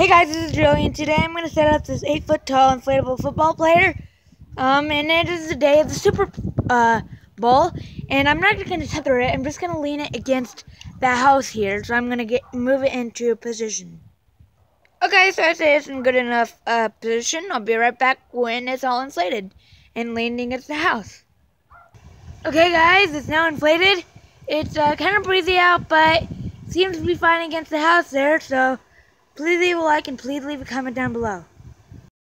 Hey guys, this is Joey, and today I'm going to set up this 8 foot tall inflatable football player. Um, and it is the day of the Super uh, Bowl, and I'm not going to tether it, I'm just going to lean it against the house here, so I'm going to get move it into a position. Okay, so I say it's in good enough uh, position. I'll be right back when it's all inflated and leaning against the house. Okay guys, it's now inflated. It's uh, kind of breezy out, but seems to be fine against the house there, so please leave a like and please leave a comment down below.